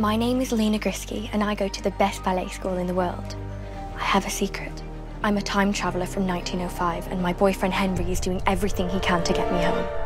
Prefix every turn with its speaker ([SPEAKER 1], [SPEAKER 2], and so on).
[SPEAKER 1] My name is Lena Grisky, and I go to the best ballet school in the world. I have a secret. I'm a time traveller from 1905, and my boyfriend Henri is doing everything he can to get me home.